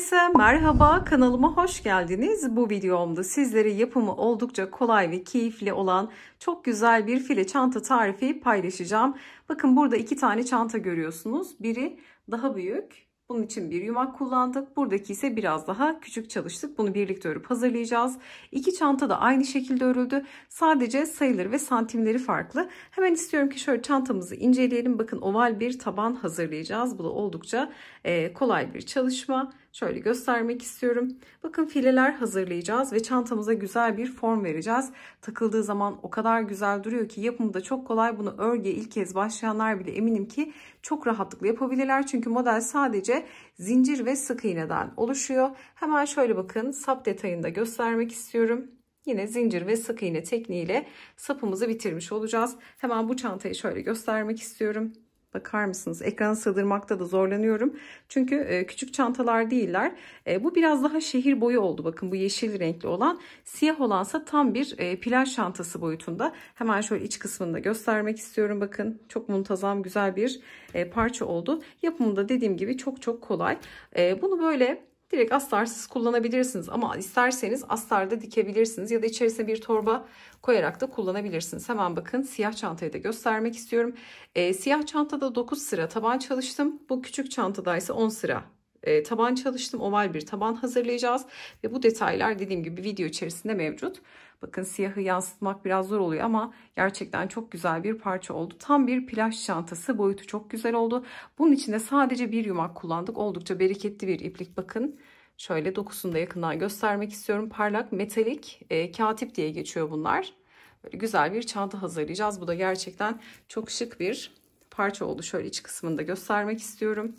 Herkese merhaba kanalıma hoş geldiniz. Bu videomda sizlere yapımı oldukça kolay ve keyifli olan çok güzel bir file çanta tarifi paylaşacağım. Bakın burada iki tane çanta görüyorsunuz. Biri daha büyük bunun için bir yumak kullandık. Buradaki ise biraz daha küçük çalıştık. Bunu birlikte örüp hazırlayacağız. İki çanta da aynı şekilde örüldü. Sadece sayıları ve santimleri farklı. Hemen istiyorum ki şöyle çantamızı inceleyelim. Bakın oval bir taban hazırlayacağız. Bu da oldukça kolay bir çalışma. Şöyle göstermek istiyorum. Bakın fileler hazırlayacağız ve çantamıza güzel bir form vereceğiz. Takıldığı zaman o kadar güzel duruyor ki yapımı da çok kolay. Bunu örgüye ilk kez başlayanlar bile eminim ki çok rahatlıkla yapabilirler. Çünkü model sadece zincir ve sık iğneden oluşuyor. Hemen şöyle bakın sap detayını da göstermek istiyorum. Yine zincir ve sık iğne tekniğiyle sapımızı bitirmiş olacağız. Hemen bu çantayı şöyle göstermek istiyorum. Bakar mısınız? Ekranı sığdırmakta da zorlanıyorum. Çünkü e, küçük çantalar değiller. E, bu biraz daha şehir boyu oldu. Bakın bu yeşil renkli olan. Siyah olansa tam bir e, plaj çantası boyutunda. Hemen şöyle iç kısmını da göstermek istiyorum. Bakın çok muntazam güzel bir parça oldu. Yapımında dediğim gibi çok çok kolay. Bunu böyle Direkt astarsız kullanabilirsiniz ama isterseniz astarda dikebilirsiniz ya da içerisine bir torba koyarak da kullanabilirsiniz. Hemen bakın siyah çantayı da göstermek istiyorum. E, siyah çantada 9 sıra taban çalıştım. Bu küçük çantada ise 10 sıra e, taban çalıştım. Oval bir taban hazırlayacağız. Ve bu detaylar dediğim gibi video içerisinde mevcut. Bakın siyahı yansıtmak biraz zor oluyor ama gerçekten çok güzel bir parça oldu. Tam bir plaj çantası boyutu çok güzel oldu. Bunun içinde sadece bir yumak kullandık. Oldukça bereketli bir iplik bakın. Şöyle dokusunu da yakından göstermek istiyorum. Parlak metalik e, katip diye geçiyor bunlar. Böyle güzel bir çanta hazırlayacağız. Bu da gerçekten çok şık bir parça oldu. Şöyle iç kısmını da göstermek istiyorum.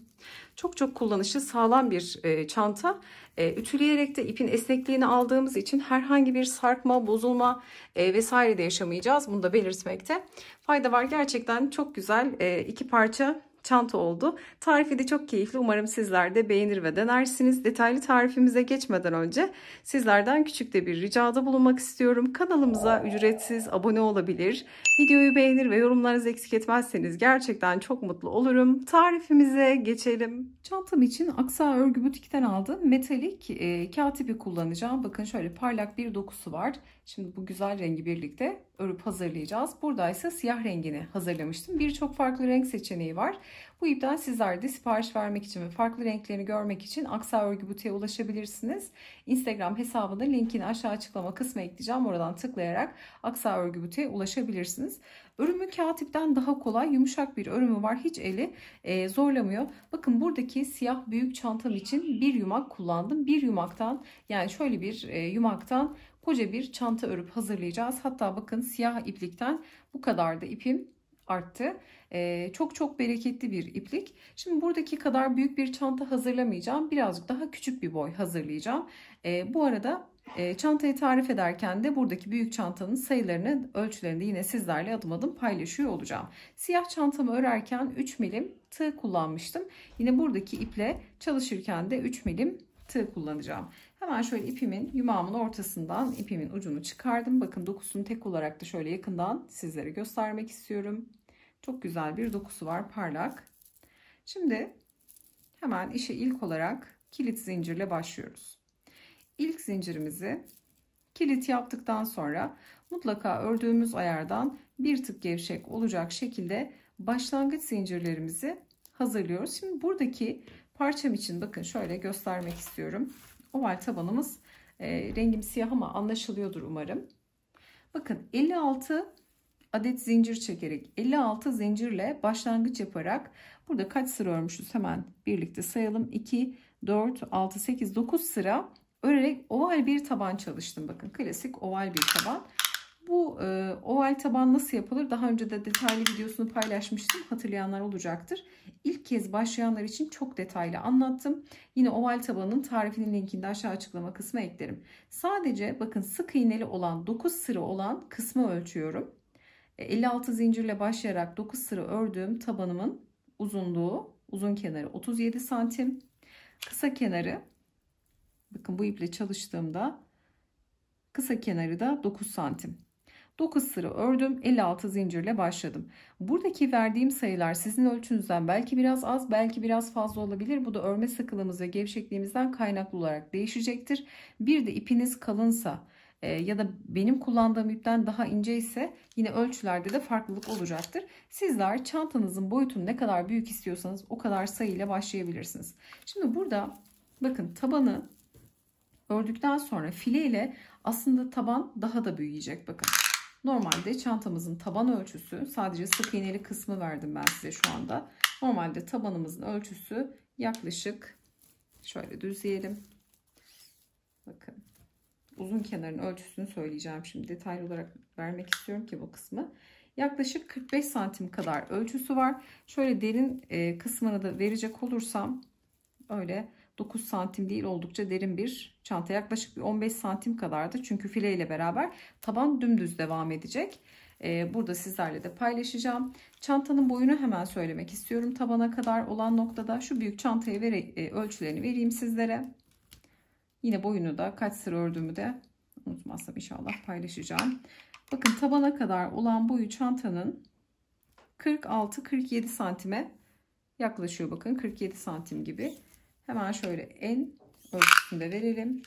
Çok çok kullanışlı sağlam bir e, çanta. E, ütüleyerek de ipin esnekliğini aldığımız için herhangi bir sarkma, bozulma e, vesaire de yaşamayacağız. Bunu da belirtmekte fayda var. Gerçekten çok güzel e, iki parça çanta oldu. Tarifi de çok keyifli. Umarım sizler de beğenir ve denersiniz. Detaylı tarifimize geçmeden önce sizlerden küçük de bir ricada bulunmak istiyorum. Kanalımıza ücretsiz abone olabilir. Videoyu beğenir ve yorumlarınızı eksik etmezseniz gerçekten çok mutlu olurum. Tarifimize geçelim. Çantam için Aksa Örgü Butik'ten aldığım metalik e, kağıt kullanacağım. Bakın şöyle parlak bir dokusu var. Şimdi bu güzel rengi birlikte örüp hazırlayacağız. Burada ise siyah rengini hazırlamıştım. Birçok farklı renk seçeneği var. Bu ipten sizler de sipariş vermek için ve farklı renklerini görmek için Aksa Örgü Butiğe ulaşabilirsiniz. Instagram hesabında linkini aşağı açıklama kısmına ekleyeceğim. Oradan tıklayarak Aksa Örgü Butiğe ulaşabilirsiniz. Örümü kağıt ipten daha kolay yumuşak bir örümü var. Hiç eli e, zorlamıyor. Bakın buradaki siyah büyük çantam için bir yumak kullandım. Bir yumaktan yani şöyle bir e, yumaktan koca bir çanta örüp hazırlayacağız. Hatta bakın siyah iplikten bu kadar da ipim arttı. Ee, çok çok bereketli bir iplik. Şimdi buradaki kadar büyük bir çanta hazırlamayacağım. Birazcık daha küçük bir boy hazırlayacağım. Ee, bu arada e, çantayı tarif ederken de buradaki büyük çantanın sayılarını, ölçülerini yine sizlerle adım adım paylaşıyor olacağım. Siyah çantamı örerken 3 milim tığ kullanmıştım. Yine buradaki iple çalışırken de 3 milim tığ kullanacağım. Hemen şöyle ipimin yumağımın ortasından ipimin ucunu çıkardım. Bakın dokusunu tek olarak da şöyle yakından sizlere göstermek istiyorum. Çok güzel bir dokusu var parlak. Şimdi hemen işe ilk olarak kilit zincirle başlıyoruz. İlk zincirimizi kilit yaptıktan sonra mutlaka ördüğümüz ayardan bir tık gevşek olacak şekilde başlangıç zincirlerimizi hazırlıyoruz. Şimdi buradaki parçam için bakın şöyle göstermek istiyorum. Oval tabanımız e, rengim siyah ama anlaşılıyordur umarım. Bakın 56 adet zincir çekerek 56 zincirle başlangıç yaparak burada kaç sıra örmüşüz? Hemen birlikte sayalım. 2 4 6 8 9 sıra örerek oval bir taban çalıştım. Bakın klasik oval bir taban bu e, oval taban nasıl yapılır? Daha önce de detaylı videosunu paylaşmıştım. Hatırlayanlar olacaktır. İlk kez başlayanlar için çok detaylı anlattım. Yine oval tabanın tarifinin linkini de aşağı açıklama kısmına eklerim. Sadece bakın sık iğneli olan 9 sıra olan kısmı ölçüyorum. 56 e, zincirle başlayarak 9 sıra ördüğüm tabanımın uzunluğu uzun kenarı 37 santim kısa kenarı bakın bu iple çalıştığımda kısa kenarı da 9 santim 9 sıra ördüm 56 zincirle başladım. Buradaki verdiğim sayılar sizin ölçünüzden belki biraz az belki biraz fazla olabilir. Bu da örme sıkılığımız ve gevşekliğimizden kaynaklı olarak değişecektir. Bir de ipiniz kalınsa e, ya da benim kullandığım ipten daha ince ise yine ölçülerde de farklılık olacaktır. Sizler çantanızın boyutunu ne kadar büyük istiyorsanız o kadar sayıyla başlayabilirsiniz. Şimdi burada bakın tabanı ördükten sonra file ile aslında taban daha da büyüyecek bakın. Normalde çantamızın taban ölçüsü sadece sık iğneli kısmı verdim ben size şu anda. Normalde tabanımızın ölçüsü yaklaşık şöyle düzleyelim. Bakın uzun kenarın ölçüsünü söyleyeceğim şimdi detaylı olarak vermek istiyorum ki bu kısmı. Yaklaşık 45 santim kadar ölçüsü var. Şöyle derin e, kısmını da verecek olursam öyle 9 santim değil oldukça derin bir çanta. Yaklaşık bir 15 santim kadardı. Çünkü file ile beraber taban dümdüz devam edecek. Ee, burada sizlerle de paylaşacağım. Çantanın boyunu hemen söylemek istiyorum. Tabana kadar olan noktada şu büyük çantaya vere, e, ölçülerini vereyim sizlere. Yine boyunu da kaç sıra ördüğümü de unutmazsam inşallah paylaşacağım. Bakın tabana kadar olan boyu çantanın 46-47 santime yaklaşıyor. Bakın 47 santim gibi. Hemen şöyle en ölçüsünde verelim.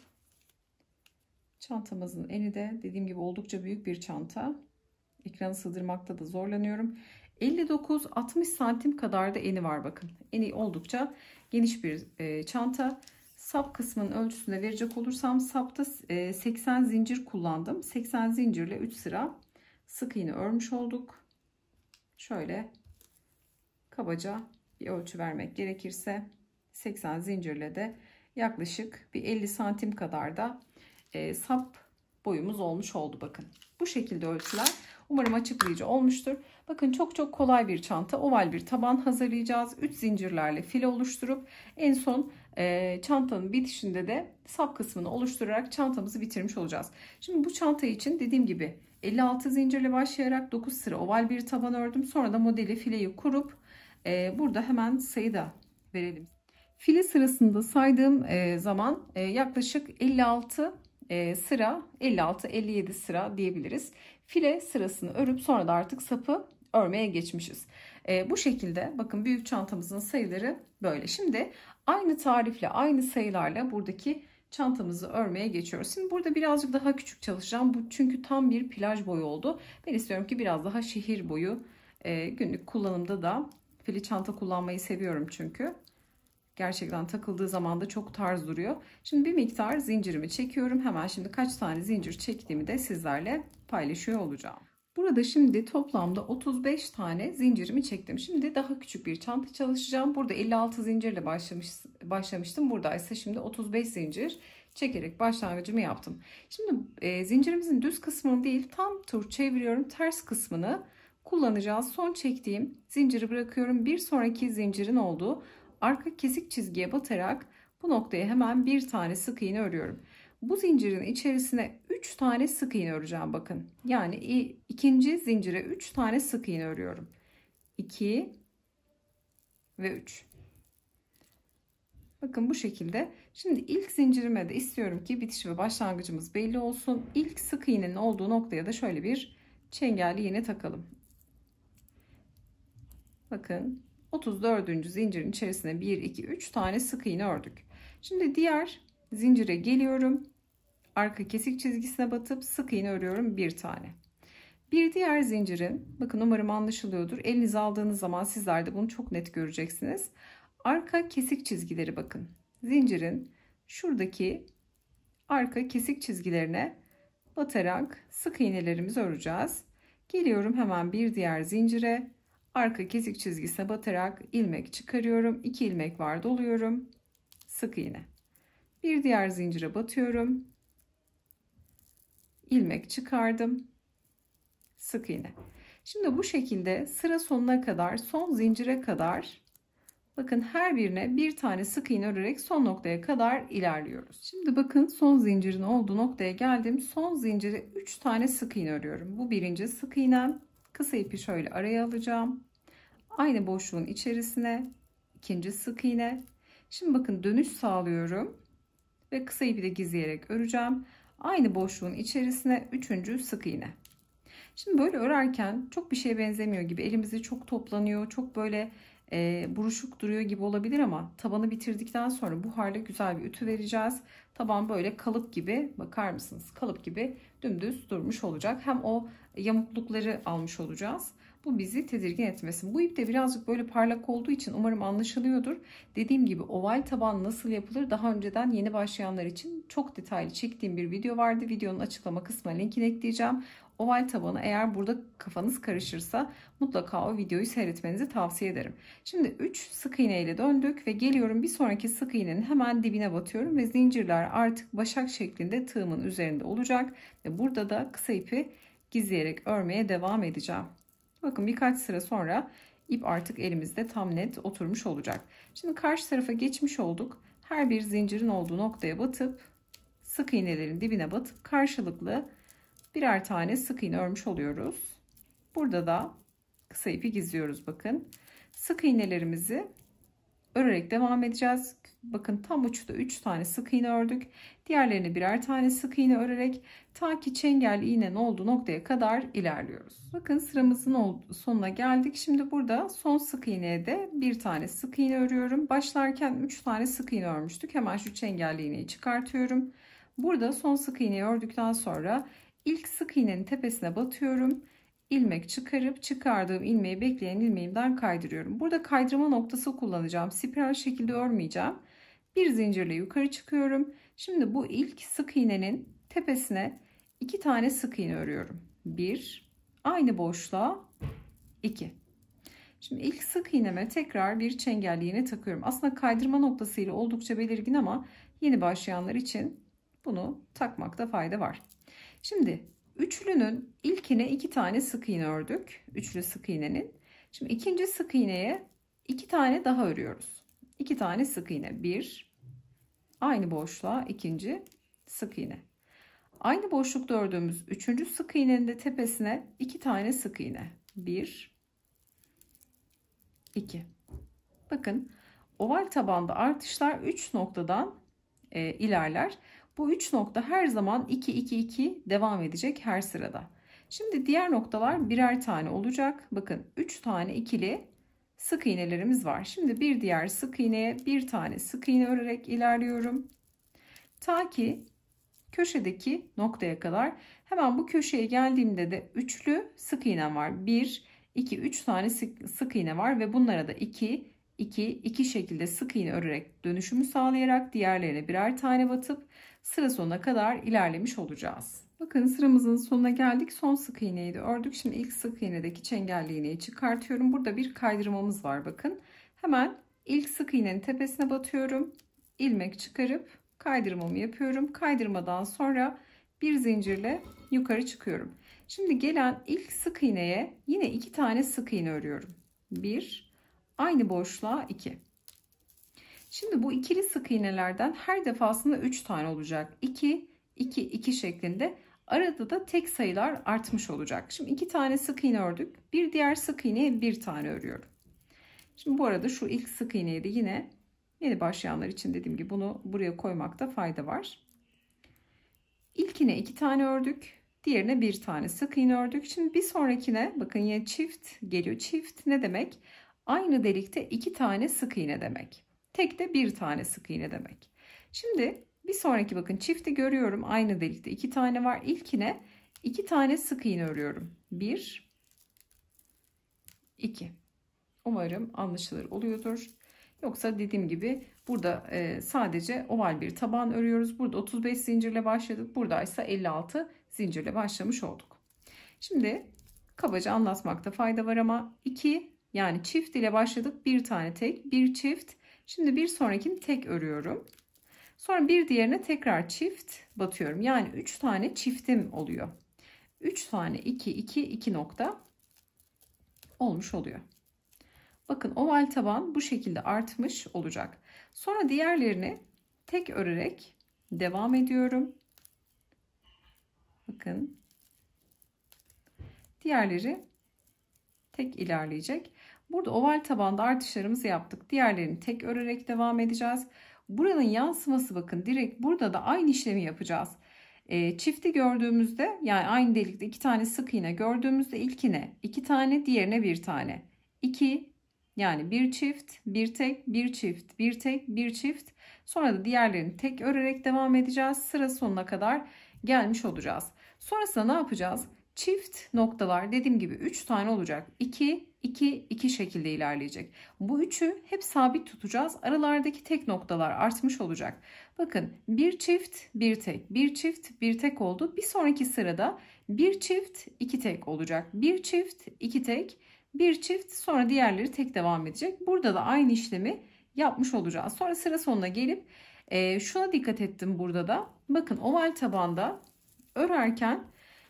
Çantamızın eni de dediğim gibi oldukça büyük bir çanta. Ekranı sığdırmakta da zorlanıyorum. 59-60 santim kadar da eni var bakın. Eni oldukça geniş bir e, çanta. Sap kısmının ölçüsüne verecek olursam sapta 80 e, zincir kullandım. 80 zincirle 3 sıra sık iğne örmüş olduk. Şöyle kabaca bir ölçü vermek gerekirse 80 zincirle de yaklaşık bir 50 santim kadar da e, sap boyumuz olmuş oldu bakın. Bu şekilde ölçüler umarım açıklayıcı olmuştur. Bakın çok çok kolay bir çanta oval bir taban hazırlayacağız. 3 zincirlerle file oluşturup en son e, çantanın bitişinde de sap kısmını oluşturarak çantamızı bitirmiş olacağız. Şimdi bu çanta için dediğim gibi 56 zincirle başlayarak 9 sıra oval bir taban ördüm. Sonra da modeli fileyi kurup e, burada hemen sayı da verelim. File sırasında saydığım e, zaman e, yaklaşık 56 e, sıra 56-57 sıra diyebiliriz. File sırasını örüp sonra da artık sapı örmeye geçmişiz. Bu şekilde bakın büyük çantamızın sayıları böyle. Şimdi aynı tarifle aynı sayılarla buradaki çantamızı örmeye geçiyoruz. Şimdi burada birazcık daha küçük çalışacağım. Bu çünkü tam bir plaj boyu oldu. Ben istiyorum ki biraz daha şehir boyu günlük kullanımda da fili çanta kullanmayı seviyorum çünkü. Gerçekten takıldığı zaman da çok tarz duruyor. Şimdi bir miktar zincirimi çekiyorum. Hemen şimdi kaç tane zincir çektiğimi de sizlerle paylaşıyor olacağım. Burada şimdi toplamda 35 tane zincirimi çektim. Şimdi daha küçük bir çanta çalışacağım. Burada 56 zincirle başlamış, başlamıştım. Burada ise şimdi 35 zincir çekerek başlangıcımı yaptım. Şimdi e, zincirimizin düz kısmını değil tam tur çeviriyorum. Ters kısmını kullanacağız. Son çektiğim zinciri bırakıyorum. Bir sonraki zincirin olduğu arka kesik çizgiye batarak bu noktaya hemen bir tane sık iğne örüyorum. Bu zincirin içerisine 3 tane sık iğne öreceğim bakın. Yani ikinci zincire 3 tane sık iğne örüyorum. 2 ve 3. Bakın bu şekilde. Şimdi ilk zincirime de istiyorum ki bitiş ve başlangıcımız belli olsun. İlk sık iğnenin olduğu noktaya da şöyle bir çengelli iğne takalım. Bakın 34. zincirin içerisine 1 2 3 tane sık iğne ördük. Şimdi diğer zincire geliyorum. Arka kesik çizgisine batıp sık iğne örüyorum bir tane. Bir diğer zincirin bakın umarım anlaşılıyordur. Elinize aldığınız zaman sizler de bunu çok net göreceksiniz. Arka kesik çizgileri bakın. Zincirin şuradaki arka kesik çizgilerine batarak sık iğnelerimizi öreceğiz. Geliyorum hemen bir diğer zincire arka kesik çizgisine batarak ilmek çıkarıyorum. 2 ilmek var doluyorum. Sık iğne. Bir diğer zincire batıyorum. ilmek çıkardım. Sık iğne. Şimdi bu şekilde sıra sonuna kadar son zincire kadar bakın her birine bir tane sık iğne örerek son noktaya kadar ilerliyoruz. Şimdi bakın son zincirin olduğu noktaya geldim. Son zincire 3 tane sık iğne örüyorum. Bu birinci sık iğnem. Kısa ipi şöyle araya alacağım. Aynı boşluğun içerisine ikinci sık iğne. Şimdi bakın dönüş sağlıyorum ve kısa ipi de gizleyerek öreceğim. Aynı boşluğun içerisine üçüncü sık iğne. Şimdi böyle örerken çok bir şeye benzemiyor gibi elimizi çok toplanıyor. Çok böyle e, buruşuk duruyor gibi olabilir ama tabanı bitirdikten sonra buharla güzel bir ütü vereceğiz. Taban böyle kalıp gibi bakar mısınız? Kalıp gibi dümdüz durmuş olacak. Hem o yamuklukları almış olacağız. Bu bizi tedirgin etmesin. Bu ip de birazcık böyle parlak olduğu için umarım anlaşılıyordur. Dediğim gibi oval taban nasıl yapılır daha önceden yeni başlayanlar için çok detaylı çektiğim bir video vardı. Videonun açıklama kısmına linkini ekleyeceğim. Oval tabanı eğer burada kafanız karışırsa mutlaka o videoyu seyretmenizi tavsiye ederim. Şimdi 3 sık iğne ile döndük ve geliyorum bir sonraki sık iğnenin hemen dibine batıyorum ve zincirler artık başak şeklinde tığımın üzerinde olacak ve burada da kısa ipi gizleyerek örmeye devam edeceğim. Bakın birkaç sıra sonra ip artık elimizde tam net oturmuş olacak. Şimdi karşı tarafa geçmiş olduk. Her bir zincirin olduğu noktaya batıp sık iğnelerin dibine batıp karşılıklı birer tane sık iğne örmüş oluyoruz. Burada da kısa ipi gizliyoruz bakın. Sık iğnelerimizi örerek devam edeceğiz. Bakın tam uçta 3 tane sık iğne ördük. Diğerlerini birer tane sık iğne örerek ta ki çengel iğnenin olduğu noktaya kadar ilerliyoruz. Bakın sıramızın sonuna geldik. Şimdi burada son sık iğneye de bir tane sık iğne örüyorum. Başlarken 3 tane sık iğne örmüştük. Hemen şu çengelli iğneyi çıkartıyorum. Burada son sık iğneyi ördükten sonra ilk sık iğnenin tepesine batıyorum ilmek çıkarıp çıkardığım ilmeği bekleyen ilmeğimden kaydırıyorum. Burada kaydırma noktası kullanacağım. Spiral şekilde örmeyeceğim. Bir zincirle yukarı çıkıyorum. Şimdi bu ilk sık iğnenin tepesine iki tane sık iğne örüyorum. Bir, aynı boşluğa iki. Şimdi ilk sık iğneme tekrar bir çengelli iğne takıyorum. Aslında kaydırma noktasıyla oldukça belirgin ama yeni başlayanlar için bunu takmakta fayda var. Şimdi Üçlünün ilkine iki tane sık iğne ördük. Üçlü sık iğnenin. Şimdi ikinci sık iğneye iki tane daha örüyoruz. İki tane sık iğne. Bir, aynı boşluğa ikinci sık iğne. Aynı boşlukta ördüğümüz üçüncü sık iğnenin de tepesine iki tane sık iğne. Bir, iki. Bakın oval tabanda artışlar üç noktadan e, ilerler. Bu üç nokta her zaman 2 2 2 devam edecek her sırada. Şimdi diğer noktalar birer tane olacak. Bakın 3 tane ikili sık iğnelerimiz var. Şimdi bir diğer sık iğneye bir tane sık iğne örerek ilerliyorum. Ta ki köşedeki noktaya kadar hemen bu köşeye geldiğimde de üçlü sık iğnem var. 1 2 3 tane sık, sık iğne var ve bunlara da 2 2 2 şekilde sık iğne örerek dönüşümü sağlayarak diğerlerine birer tane batıp sıra sonuna kadar ilerlemiş olacağız. Bakın sıramızın sonuna geldik. Son sık iğneyi de ördük. Şimdi ilk sık iğnedeki çengelli iğneyi çıkartıyorum. Burada bir kaydırmamız var bakın. Hemen ilk sık iğnenin tepesine batıyorum. ilmek çıkarıp kaydırmamı yapıyorum. Kaydırmadan sonra bir zincirle yukarı çıkıyorum. Şimdi gelen ilk sık iğneye yine iki tane sık iğne örüyorum. Bir, aynı boşluğa iki. Şimdi bu ikili sık iğnelerden her defasında 3 tane olacak. 2, 2, 2 şeklinde. Arada da tek sayılar artmış olacak. Şimdi 2 tane sık iğne ördük. Bir diğer sık iğneye bir tane örüyorum. Şimdi bu arada şu ilk sık iğneyi de yine yeni başlayanlar için dediğim gibi bunu buraya koymakta fayda var. İlkine 2 tane ördük. Diğerine bir tane sık iğne ördük. Şimdi bir sonrakine bakın yine çift geliyor. Çift ne demek? Aynı delikte iki tane sık iğne demek. Tek de bir tane sık iğne demek. Şimdi bir sonraki bakın çifti görüyorum. Aynı delikte iki tane var. İlkine iki tane sık iğne örüyorum. Bir, iki. Umarım anlaşılır oluyordur. Yoksa dediğim gibi burada e, sadece oval bir taban örüyoruz. Burada 35 zincirle başladık. Burada ise 56 zincirle başlamış olduk. Şimdi kabaca anlatmakta fayda var ama 2 yani çift ile başladık. Bir tane tek, bir çift, Şimdi bir sonrakini tek örüyorum. Sonra bir diğerine tekrar çift batıyorum. Yani 3 tane çiftim oluyor. 3 tane 2 2 2 nokta olmuş oluyor. Bakın oval taban bu şekilde artmış olacak. Sonra diğerlerini tek örerek devam ediyorum. Bakın. Diğerleri tek ilerleyecek. Burada oval tabanda artışlarımızı yaptık. Diğerlerini tek örerek devam edeceğiz. Buranın yansıması bakın direkt burada da aynı işlemi yapacağız. E, çifti gördüğümüzde yani aynı delikte iki tane sık iğne gördüğümüzde ilkine iki tane diğerine bir tane. 2 yani bir çift, bir tek, bir çift, bir tek, bir çift. Sonra da diğerlerini tek örerek devam edeceğiz. Sıra sonuna kadar gelmiş olacağız. Sonrasında ne yapacağız? Çift noktalar dediğim gibi 3 tane olacak. 2, 2, 2 şekilde ilerleyecek. Bu üçü hep sabit tutacağız. Aralardaki tek noktalar artmış olacak. Bakın bir çift, bir tek, bir çift, bir tek oldu. Bir sonraki sırada bir çift, iki tek olacak. Bir çift, iki tek, bir çift sonra diğerleri tek devam edecek. Burada da aynı işlemi yapmış olacağız. Sonra sıra sonuna gelip e, şuna dikkat ettim burada da. Bakın oval tabanda örerken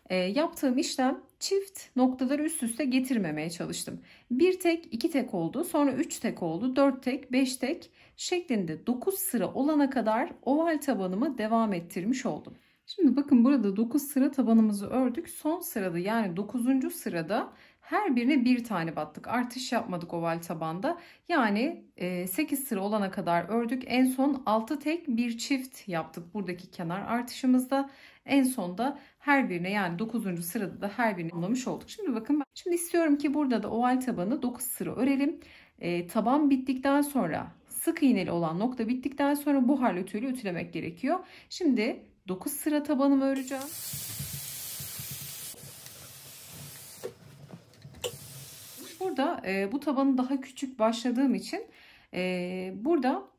e, yaptığım işlem çift noktaları üst üste getirmemeye çalıştım. Bir tek, iki tek oldu. Sonra üç tek oldu. Dört tek, beş tek şeklinde dokuz sıra olana kadar oval tabanımı devam ettirmiş oldum. Şimdi bakın burada 9 sıra tabanımızı ördük. Son sırada yani 9. sırada her birine bir tane battık. Artış yapmadık oval tabanda. Yani 8 sıra olana kadar ördük. En son 6 tek bir çift yaptık buradaki kenar artışımızda. En sonda her birine yani 9. sırada da her birini tamamlamış olduk. Şimdi bakın şimdi istiyorum ki burada da oval tabanı 9 sıra örelim. E, taban bittikten sonra sık iğneli olan nokta bittikten sonra buharlı ütüyle ütülemek gerekiyor. Şimdi 9 sıra tabanımı öreceğim. Burada e, bu tabanı daha küçük başladığım için e, burada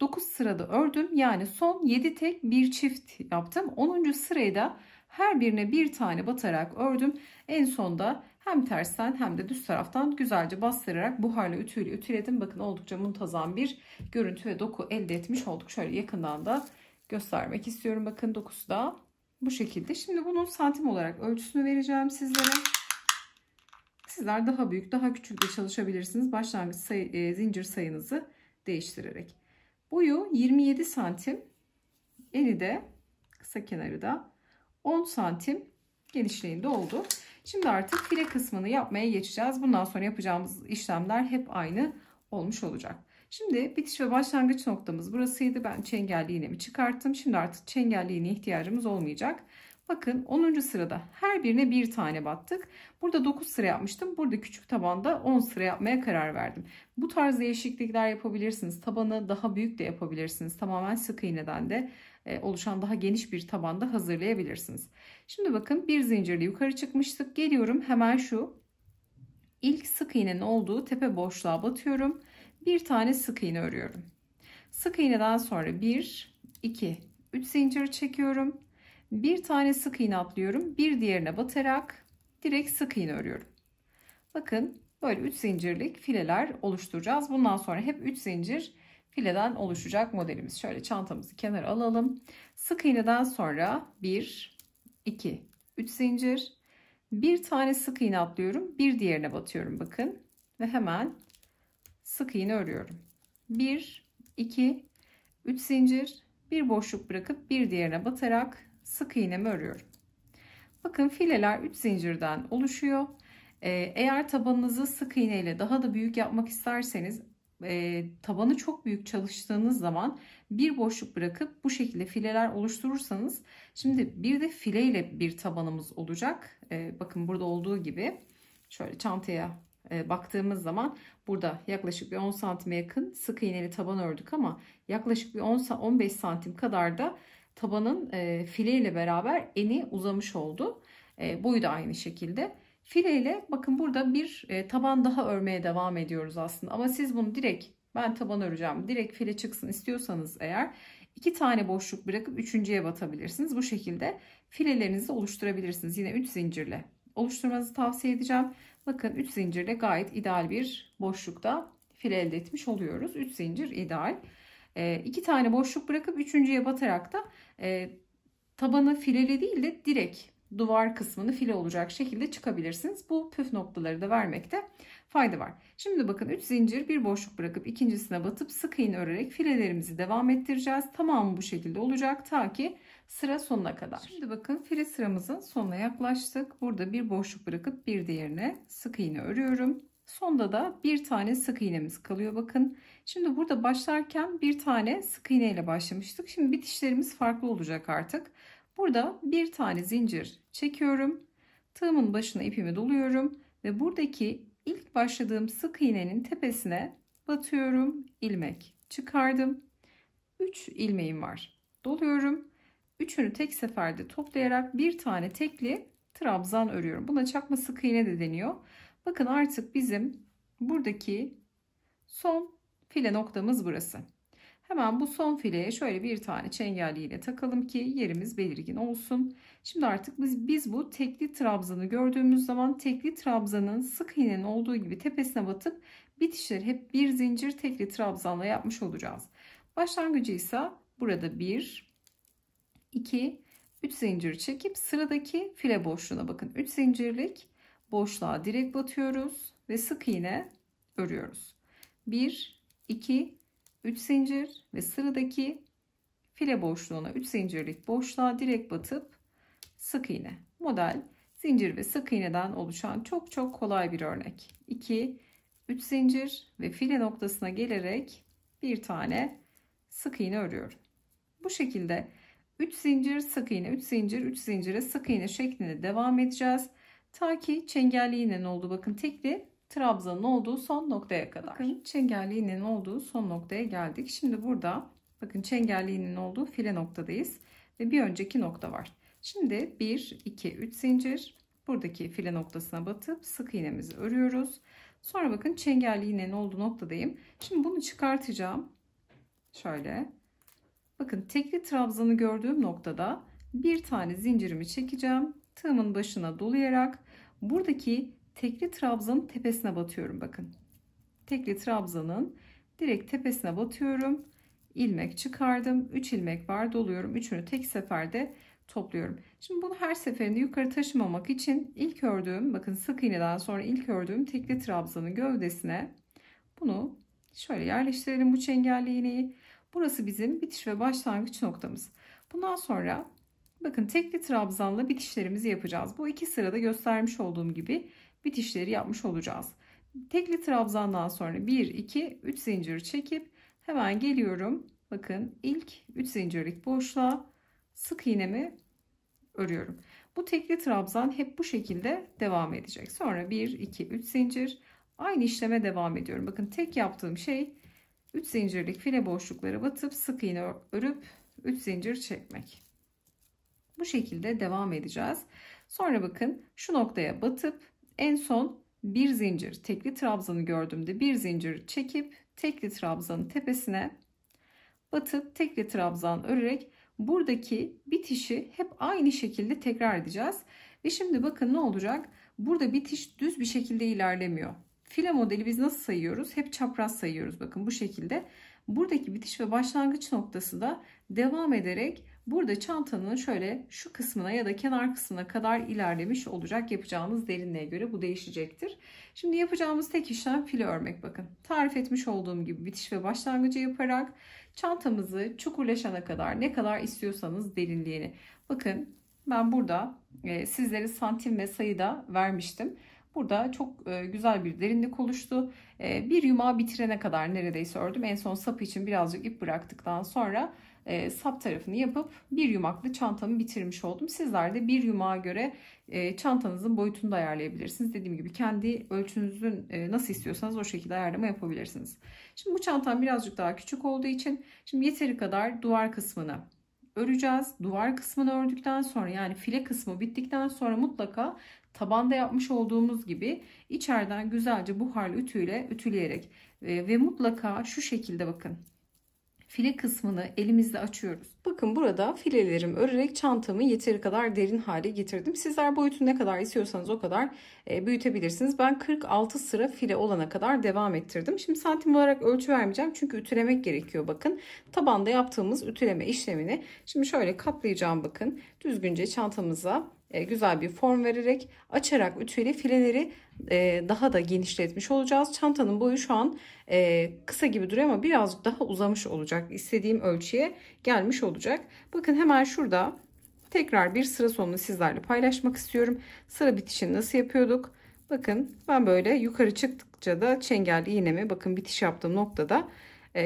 9 sırada ördüm. Yani son 7 tek bir çift yaptım. 10. sırayı da her birine bir tane batarak ördüm. En sonda hem tersten hem de düz taraftan güzelce bastırarak buharlı ütüyle ütüledim. Bakın oldukça muntazam bir görüntü ve doku elde etmiş olduk. Şöyle yakından da göstermek istiyorum. Bakın dokusu da bu şekilde. Şimdi bunun santim olarak ölçüsünü vereceğim sizlere. Sizler daha büyük, daha küçük de çalışabilirsiniz. Başlangıç sayı, e, zincir sayınızı değiştirerek. Boyu 27 santim. Eni de kısa kenarı da 10 santim genişliğinde oldu. Şimdi artık file kısmını yapmaya geçeceğiz. Bundan sonra yapacağımız işlemler hep aynı olmuş olacak. Şimdi bitiş ve başlangıç noktamız burasıydı. Ben çengelli iğnemi çıkarttım. Şimdi artık çengelli iğneye ihtiyacımız olmayacak. Bakın 10. sırada her birine bir tane battık. Burada 9 sıra yapmıştım. Burada küçük tabanda 10 sıra yapmaya karar verdim. Bu tarz değişiklikler yapabilirsiniz. Tabanı daha büyük de yapabilirsiniz. Tamamen sık iğneden de e, oluşan daha geniş bir tabanda hazırlayabilirsiniz. Şimdi bakın bir zincirle yukarı çıkmıştık. Geliyorum hemen şu ilk sık iğnenin olduğu tepe boşluğa batıyorum. Bir tane sık iğne örüyorum. Sık iğneden sonra 1, 2, 3 zincir çekiyorum. Bir tane sık iğne atlıyorum. Bir diğerine batarak direkt sık iğne örüyorum. Bakın böyle 3 zincirlik fileler oluşturacağız. Bundan sonra hep 3 zincir fileden oluşacak modelimiz. Şöyle çantamızı kenara alalım. Sık iğneden sonra 1, 2, 3 zincir. Bir tane sık iğne atlıyorum. Bir diğerine batıyorum bakın. Ve hemen sık iğne örüyorum. 1, 2, 3 zincir. Bir boşluk bırakıp bir diğerine batarak sık iğnemi örüyorum. Bakın fileler 3 zincirden oluşuyor. Ee, eğer tabanınızı sık iğne ile daha da büyük yapmak isterseniz e, tabanı çok büyük çalıştığınız zaman bir boşluk bırakıp bu şekilde fileler oluşturursanız şimdi bir de file ile bir tabanımız olacak. E, bakın burada olduğu gibi şöyle çantaya e, baktığımız zaman burada yaklaşık bir 10 santime yakın sık iğneli taban ördük ama yaklaşık bir 10 15 santim kadar da tabanın e, file ile beraber eni uzamış oldu. E, boyu da aynı şekilde. File ile bakın burada bir e, taban daha örmeye devam ediyoruz aslında. Ama siz bunu direkt ben taban öreceğim direkt file çıksın istiyorsanız eğer iki tane boşluk bırakıp üçüncüye batabilirsiniz. Bu şekilde filelerinizi oluşturabilirsiniz. Yine 3 zincirle oluşturmanızı tavsiye edeceğim. Bakın 3 zincirle gayet ideal bir boşlukta file elde etmiş oluyoruz. 3 zincir ideal. E, iki tane boşluk bırakıp üçüncüye batarak da e, tabanı fileli değil de direkt duvar kısmını file olacak şekilde çıkabilirsiniz. Bu püf noktaları da vermekte fayda var. Şimdi bakın 3 zincir bir boşluk bırakıp ikincisine batıp sık iğne örerek filelerimizi devam ettireceğiz. Tamamı bu şekilde olacak ta ki sıra sonuna kadar. Şimdi bakın file sıramızın sonuna yaklaştık. Burada bir boşluk bırakıp bir diğerine sık iğne örüyorum. Sonda da bir tane sık iğnemiz kalıyor bakın. Şimdi burada başlarken bir tane sık iğne ile başlamıştık. Şimdi bitişlerimiz farklı olacak artık. Burada bir tane zincir çekiyorum. Tığımın başına ipimi doluyorum ve buradaki ilk başladığım sık iğnenin tepesine batıyorum. ilmek çıkardım. 3 ilmeğim var. Doluyorum. Üçünü tek seferde toplayarak bir tane tekli trabzan örüyorum. Buna çakma sık iğne de deniyor. Bakın artık bizim buradaki son file noktamız burası. Hemen bu son fileye şöyle bir tane çengelli iğne takalım ki yerimiz belirgin olsun. Şimdi artık biz, biz bu tekli trabzanı gördüğümüz zaman tekli trabzanın sık iğnenin olduğu gibi tepesine batıp bitişleri hep bir zincir tekli trabzanla yapmış olacağız. Başlangıcı ise burada 1, 2, 3 zincir çekip sıradaki file boşluğuna bakın. 3 zincirlik boşluğa direkt batıyoruz ve sık iğne örüyoruz. 1, 2, 3 zincir ve sıradaki file boşluğuna 3 zincirlik boşluğa direkt batıp sık iğne. Model zincir ve sık iğneden oluşan çok çok kolay bir örnek. 2 3 zincir ve file noktasına gelerek bir tane sık iğne örüyorum. Bu şekilde 3 zincir sık iğne 3 zincir 3 zincire sık iğne şeklinde devam edeceğiz. Ta ki çengelli iğnenin olduğu bakın tekli trabzanın olduğu son noktaya kadar. Bakın çengelli iğnenin olduğu son noktaya geldik. Şimdi burada bakın çengelli iğnenin olduğu file noktadayız ve bir önceki nokta var. Şimdi 1 2 3 zincir buradaki file noktasına batıp sık iğnemizi örüyoruz. Sonra bakın çengelli iğnenin olduğu noktadayım. Şimdi bunu çıkartacağım. Şöyle. Bakın tekli trabzanı gördüğüm noktada bir tane zincirimi çekeceğim. Tığımın başına dolayarak buradaki tekli trabzanın tepesine batıyorum bakın. Tekli trabzanın direkt tepesine batıyorum. ilmek çıkardım. 3 ilmek var doluyorum. Üçünü tek seferde topluyorum. Şimdi bunu her seferinde yukarı taşımamak için ilk ördüğüm bakın sık iğneden sonra ilk ördüğüm tekli trabzanın gövdesine bunu şöyle yerleştirelim bu çengelli iğneyi. Burası bizim bitiş ve başlangıç noktamız. Bundan sonra bakın tekli trabzanla bitişlerimizi yapacağız. Bu iki sırada göstermiş olduğum gibi bitişleri yapmış olacağız. Tekli trabzandan sonra 1 2 3 zincir çekip hemen geliyorum. Bakın ilk 3 zincirlik boşluğa sık iğnemi örüyorum. Bu tekli trabzan hep bu şekilde devam edecek. Sonra 1 2 3 zincir aynı işleme devam ediyorum. Bakın tek yaptığım şey 3 zincirlik file boşlukları batıp sık iğne örüp 3 zincir çekmek. Bu şekilde devam edeceğiz. Sonra bakın şu noktaya batıp en son bir zincir tekli trabzanı gördüğümde bir zincir çekip tekli trabzanın tepesine batıp tekli trabzan örerek buradaki bitişi hep aynı şekilde tekrar edeceğiz. Ve şimdi bakın ne olacak? Burada bitiş düz bir şekilde ilerlemiyor. File modeli biz nasıl sayıyoruz? Hep çapraz sayıyoruz bakın bu şekilde. Buradaki bitiş ve başlangıç noktası da devam ederek burada çantanın şöyle şu kısmına ya da kenar kısmına kadar ilerlemiş olacak. Yapacağımız derinliğe göre bu değişecektir. Şimdi yapacağımız tek işlem file örmek bakın. Tarif etmiş olduğum gibi bitiş ve başlangıcı yaparak çantamızı çukurlaşana kadar ne kadar istiyorsanız derinliğini. Bakın ben burada e, sizlere santim ve sayıda vermiştim. Burada çok e, güzel bir derinlik oluştu. E, bir yumağı bitirene kadar neredeyse ördüm. En son sapı için birazcık ip bıraktıktan sonra e, sap tarafını yapıp bir yumaklı çantamı bitirmiş oldum. Sizler de bir yumağa göre çantanızın boyutunu da ayarlayabilirsiniz. Dediğim gibi kendi ölçünüzün nasıl istiyorsanız o şekilde ayarlama yapabilirsiniz. Şimdi bu çantam birazcık daha küçük olduğu için şimdi yeteri kadar duvar kısmını öreceğiz. Duvar kısmını ördükten sonra yani file kısmı bittikten sonra mutlaka tabanda yapmış olduğumuz gibi içeriden güzelce buharlı ütüyle ütüleyerek e, ve mutlaka şu şekilde bakın file kısmını elimizle açıyoruz. Bakın burada filelerimi örerek çantamı yeteri kadar derin hale getirdim. Sizler boyutu ne kadar istiyorsanız o kadar e, büyütebilirsiniz. Ben 46 sıra file olana kadar devam ettirdim. Şimdi santim olarak ölçü vermeyeceğim çünkü ütülemek gerekiyor bakın. Tabanda yaptığımız ütüleme işlemini şimdi şöyle katlayacağım bakın. Düzgünce çantamıza e, güzel bir form vererek açarak ütüyle fileleri e, daha da genişletmiş olacağız. Çantanın boyu şu an e, kısa gibi duruyor ama birazcık daha uzamış olacak. İstediğim ölçüye gelmiş olacak. Bakın hemen şurada tekrar bir sıra sonunu sizlerle paylaşmak istiyorum. Sıra bitişini nasıl yapıyorduk? Bakın ben böyle yukarı çıktıkça da çengelli iğnemi bakın bitiş yaptığım noktada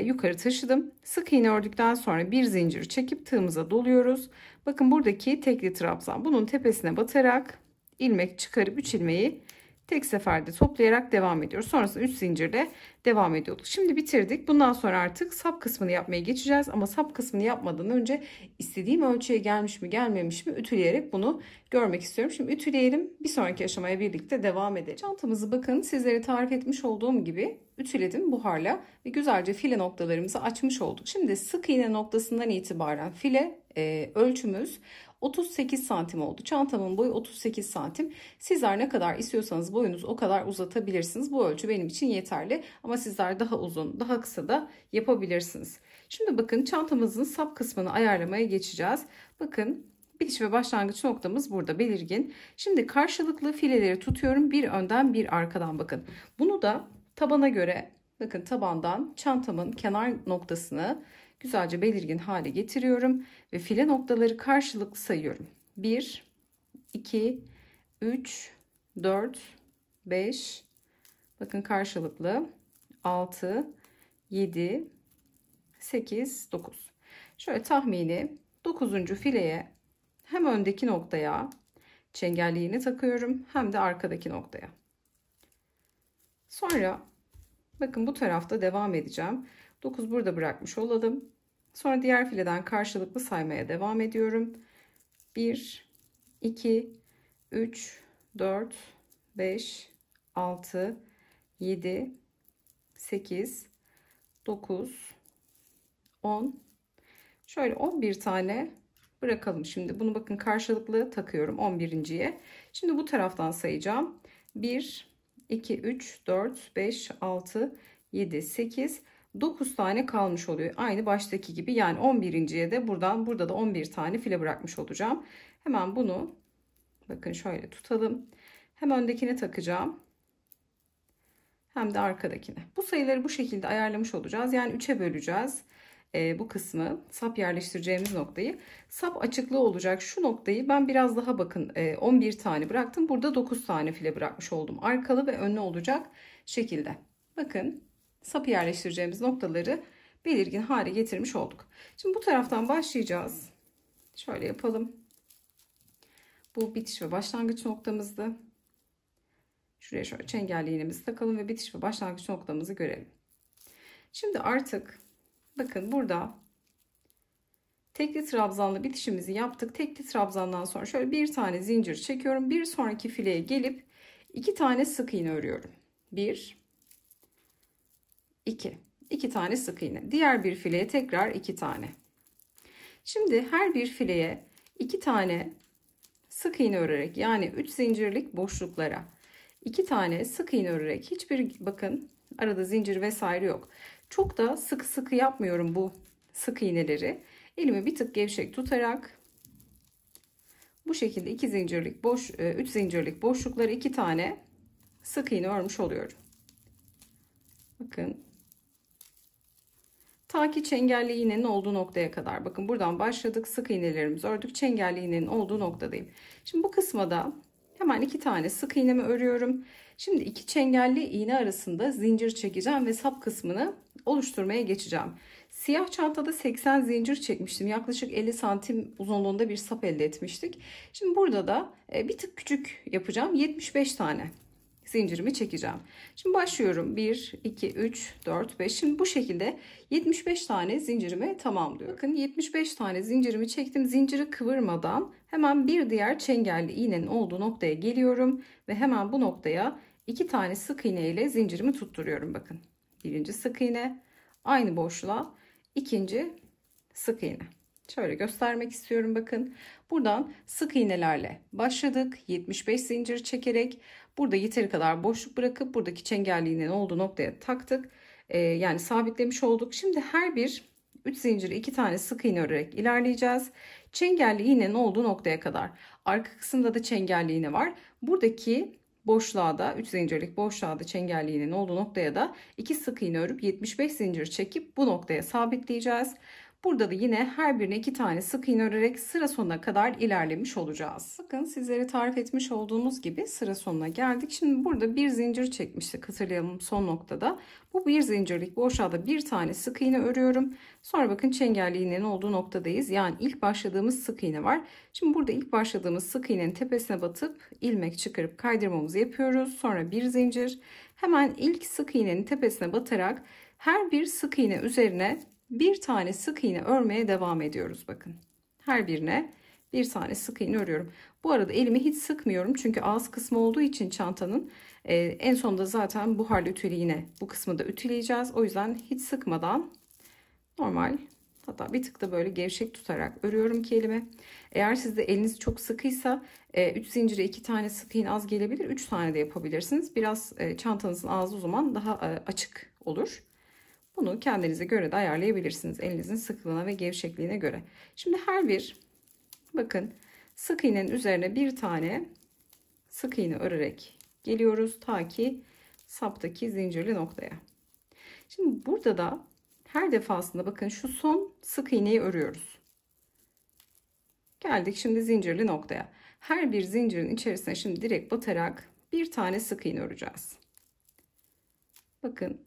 yukarı taşıdım. Sık iğne ördükten sonra bir zincir çekip tığımıza doluyoruz. Bakın buradaki tekli trabzan. Bunun tepesine batarak ilmek çıkarıp 3 ilmeği tek seferde toplayarak devam ediyoruz. Sonrasında 3 zincirle devam ediyorduk. Şimdi bitirdik. Bundan sonra artık sap kısmını yapmaya geçeceğiz. Ama sap kısmını yapmadan önce istediğim ölçüye gelmiş mi gelmemiş mi ütüleyerek bunu görmek istiyorum. Şimdi ütüleyelim. Bir sonraki aşamaya birlikte devam edelim. Çantamızı bakın sizlere tarif etmiş olduğum gibi ütüledim buharla ve güzelce file noktalarımızı açmış olduk. Şimdi sık iğne noktasından itibaren file e, ölçümüz 38 santim oldu. Çantamın boyu 38 santim. Sizler ne kadar istiyorsanız boyunuz o kadar uzatabilirsiniz. Bu ölçü benim için yeterli. Ama sizler daha uzun, daha kısa da yapabilirsiniz. Şimdi bakın çantamızın sap kısmını ayarlamaya geçeceğiz. Bakın bitiş ve başlangıç noktamız burada belirgin. Şimdi karşılıklı fileleri tutuyorum. Bir önden bir arkadan bakın. Bunu da tabana göre bakın tabandan çantamın kenar noktasını güzelce belirgin hale getiriyorum ve file noktaları karşılıklı sayıyorum. 1 2 3 4 5 bakın karşılıklı 6 7 8 9 şöyle tahmini 9. fileye hem öndeki noktaya çengelliğini takıyorum hem de arkadaki noktaya. Sonra bakın bu tarafta devam edeceğim. 9 burada bırakmış olalım. Sonra diğer fileden karşılıklı saymaya devam ediyorum. 1, 2, 3, 4, 5, 6, 7, 8, 9, 10. Şöyle 11 tane bırakalım. Şimdi bunu bakın karşılıklı takıyorum 11.ye. Şimdi bu taraftan sayacağım. 1, 2, 3, 4, 5, 6, 7, 8, 9 tane kalmış oluyor. Aynı baştaki gibi yani 11.ye de buradan burada da 11 tane file bırakmış olacağım. Hemen bunu bakın şöyle tutalım. Hem öndekine takacağım. Hem de arkadakine. Bu sayıları bu şekilde ayarlamış olacağız. Yani 3'e böleceğiz e, bu kısmı sap yerleştireceğimiz noktayı sap açıklığı olacak şu noktayı ben biraz daha bakın e, 11 tane bıraktım burada 9 tane file bırakmış oldum arkalı ve önlü olacak şekilde bakın sap yerleştireceğimiz noktaları belirgin hale getirmiş olduk. Şimdi bu taraftan başlayacağız. Şöyle yapalım. Bu bitiş ve başlangıç noktamızdı. Şuraya şöyle çengelli iğnemizi takalım ve bitiş ve başlangıç noktamızı görelim. Şimdi artık bakın burada tekli trabzanlı bitişimizi yaptık. Tekli trabzandan sonra şöyle bir tane zincir çekiyorum. Bir sonraki fileye gelip iki tane sık iğne örüyorum. Bir 2. 2 tane sık iğne. Diğer bir fileye tekrar 2 tane. Şimdi her bir fileye 2 tane sık iğne örerek yani 3 zincirlik boşluklara 2 tane sık iğne örerek hiçbir bakın arada zincir vesaire yok. Çok da sıkı sıkı yapmıyorum bu sık iğneleri. Elimi bir tık gevşek tutarak bu şekilde 2 zincirlik boş 3 e, zincirlik boşlukları 2 tane sık iğne örmüş oluyorum. Bakın Ta ki çengelli iğnenin olduğu noktaya kadar. Bakın buradan başladık. Sık iğnelerimizi ördük. Çengelli iğnenin olduğu noktadayım. Şimdi bu kısma da hemen iki tane sık iğnemi örüyorum. Şimdi iki çengelli iğne arasında zincir çekeceğim ve sap kısmını oluşturmaya geçeceğim. Siyah çantada 80 zincir çekmiştim. Yaklaşık 50 santim uzunluğunda bir sap elde etmiştik. Şimdi burada da e, bir tık küçük yapacağım. 75 tane zincirimi çekeceğim. Şimdi başlıyorum. 1, 2, 3, 4, 5. Şimdi bu şekilde 75 tane zincirimi tamamlıyorum. Bakın 75 tane zincirimi çektim. Zinciri kıvırmadan hemen bir diğer çengelli iğnenin olduğu noktaya geliyorum. Ve hemen bu noktaya iki tane sık iğne ile zincirimi tutturuyorum. Bakın birinci sık iğne aynı boşluğa ikinci sık iğne. Şöyle göstermek istiyorum bakın. Buradan sık iğnelerle başladık. 75 zincir çekerek burada yeteri kadar boşluk bırakıp buradaki çengelli iğnenin olduğu noktaya taktık. Ee, yani sabitlemiş olduk. Şimdi her bir 3 zinciri 2 tane sık iğne örerek ilerleyeceğiz. Çengelli iğnenin olduğu noktaya kadar. Arka kısımda da çengelli iğne var. Buradaki boşluğa da 3 zincirlik boşluğa da çengelli iğnenin olduğu noktaya da 2 sık iğne örüp 75 zincir çekip bu noktaya sabitleyeceğiz. Burada da yine her birine iki tane sık iğne örerek sıra sonuna kadar ilerlemiş olacağız. Bakın sizlere tarif etmiş olduğumuz gibi sıra sonuna geldik. Şimdi burada bir zincir çekmiştik hatırlayalım son noktada. Bu bir zincirlik boşluğa bir tane sık iğne örüyorum. Sonra bakın çengelli iğnenin olduğu noktadayız. Yani ilk başladığımız sık iğne var. Şimdi burada ilk başladığımız sık iğnenin tepesine batıp ilmek çıkarıp kaydırmamızı yapıyoruz. Sonra bir zincir. Hemen ilk sık iğnenin tepesine batarak her bir sık iğne üzerine bir tane sık iğne örmeye devam ediyoruz bakın. Her birine bir tane sık iğne örüyorum. Bu arada elimi hiç sıkmıyorum çünkü ağız kısmı olduğu için çantanın e, en sonunda zaten buharlı ütülü yine bu kısmı da ütüleyeceğiz. O yüzden hiç sıkmadan normal hatta bir tık da böyle gevşek tutarak örüyorum ki elimi. Eğer sizde eliniz çok sıkıysa 3 e, zincire 2 tane sık iğne az gelebilir 3 tane de yapabilirsiniz. Biraz e, çantanızın ağzı o zaman daha e, açık olur. Bunu kendinize göre de ayarlayabilirsiniz. Elinizin sıklığına ve gevşekliğine göre. Şimdi her bir bakın sık iğnenin üzerine bir tane sık iğne örerek geliyoruz ta ki saptaki zincirli noktaya. Şimdi burada da her defasında bakın şu son sık iğneyi örüyoruz. Geldik şimdi zincirli noktaya. Her bir zincirin içerisine şimdi direkt batarak bir tane sık iğne öreceğiz. Bakın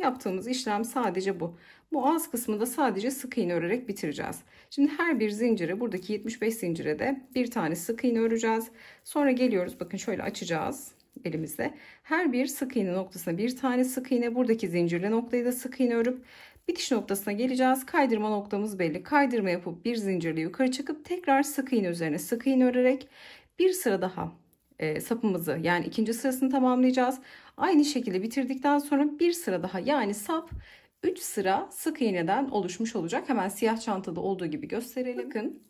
Yaptığımız işlem sadece bu. Bu ağız kısmında sadece sık iğne örerek bitireceğiz. Şimdi her bir zincire buradaki 75 zincire de bir tane sık iğne öreceğiz. Sonra geliyoruz bakın şöyle açacağız elimizde. Her bir sık iğne noktasına bir tane sık iğne buradaki zincirli noktayı da sık iğne örüp bitiş noktasına geleceğiz. Kaydırma noktamız belli. Kaydırma yapıp bir zincirle yukarı çıkıp tekrar sık iğne üzerine sık iğne örerek bir sıra daha e, sapımızı yani ikinci sırasını tamamlayacağız. Aynı şekilde bitirdikten sonra bir sıra daha yani sap 3 sıra sık iğneden oluşmuş olacak. Hemen siyah çantada olduğu gibi gösterelim. Bakın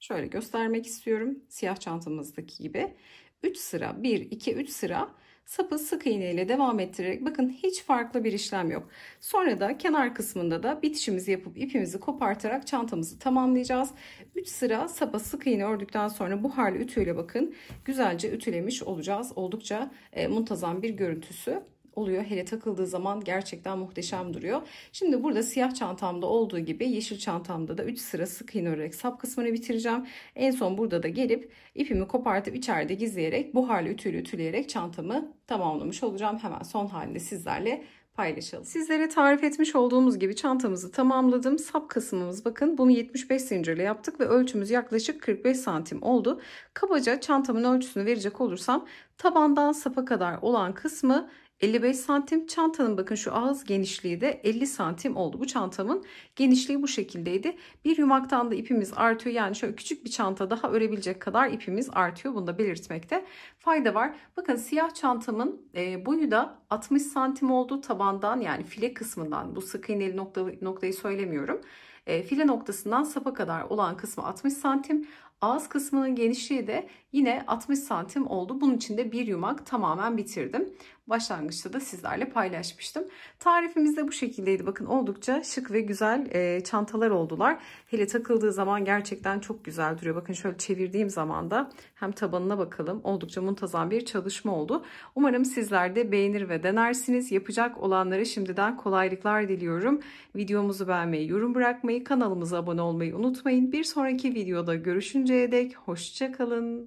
şöyle göstermek istiyorum. Siyah çantamızdaki gibi 3 sıra 1 2 3 sıra sapı sık iğne ile devam ettirerek bakın hiç farklı bir işlem yok. Sonra da kenar kısmında da bitişimizi yapıp ipimizi kopartarak çantamızı tamamlayacağız. 3 sıra sapa sık iğne ördükten sonra buharlı ütüyle bakın güzelce ütülemiş olacağız. Oldukça e, muntazam bir görüntüsü oluyor. Hele takıldığı zaman gerçekten muhteşem duruyor. Şimdi burada siyah çantamda olduğu gibi yeşil çantamda da 3 sıra sık iğne örerek sap kısmını bitireceğim. En son burada da gelip ipimi kopartıp içeride gizleyerek buharlı ütüyle ütüleyerek çantamı tamamlamış olacağım. Hemen son halinde sizlerle paylaşalım. Sizlere tarif etmiş olduğumuz gibi çantamızı tamamladım. Sap kısmımız bakın bunu 75 zincirle yaptık ve ölçümüz yaklaşık 45 santim oldu. Kabaca çantamın ölçüsünü verecek olursam tabandan sapa kadar olan kısmı 55 santim çantanın bakın şu ağız genişliği de 50 santim oldu. Bu çantamın genişliği bu şekildeydi. Bir yumaktan da ipimiz artıyor. Yani şöyle küçük bir çanta daha örebilecek kadar ipimiz artıyor. Bunu da belirtmekte fayda var. Bakın siyah çantamın e, boyu da 60 santim oldu tabandan yani file kısmından. Bu sık iğneli nokta, noktayı söylemiyorum. E, file noktasından sapa kadar olan kısmı 60 santim. Ağız kısmının genişliği de yine 60 santim oldu. Bunun için de bir yumak tamamen bitirdim. Başlangıçta da sizlerle paylaşmıştım. Tarifimiz de bu şekildeydi. Bakın oldukça şık ve güzel e, çantalar oldular. Hele takıldığı zaman gerçekten çok güzel duruyor. Bakın şöyle çevirdiğim zaman da hem tabanına bakalım. Oldukça muntazam bir çalışma oldu. Umarım sizler de beğenir ve denersiniz. Yapacak olanlara şimdiden kolaylıklar diliyorum. Videomuzu beğenmeyi, yorum bırakmayı, kanalımıza abone olmayı unutmayın. Bir sonraki videoda görüşünceye dek hoşçakalın.